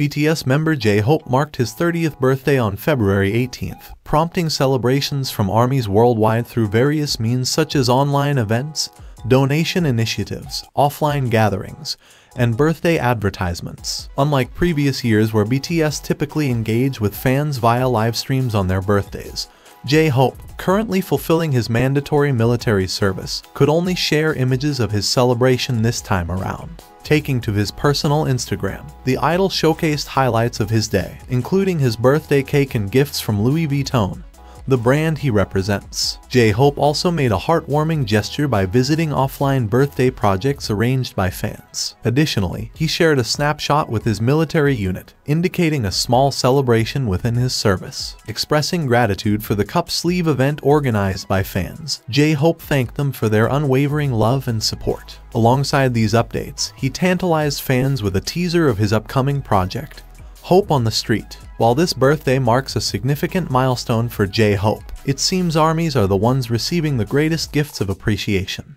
BTS member J-Hope marked his 30th birthday on February 18th, prompting celebrations from ARMYs worldwide through various means such as online events, donation initiatives, offline gatherings, and birthday advertisements. Unlike previous years where BTS typically engage with fans via live streams on their birthdays, J-Hope, currently fulfilling his mandatory military service, could only share images of his celebration this time around. Taking to his personal Instagram, the idol showcased highlights of his day, including his birthday cake and gifts from Louis Vuitton, the brand he represents. J-Hope also made a heartwarming gesture by visiting offline birthday projects arranged by fans. Additionally, he shared a snapshot with his military unit, indicating a small celebration within his service. Expressing gratitude for the cup sleeve event organized by fans, J-Hope thanked them for their unwavering love and support. Alongside these updates, he tantalized fans with a teaser of his upcoming project, Hope on the Street. While this birthday marks a significant milestone for J-Hope, it seems ARMYs are the ones receiving the greatest gifts of appreciation.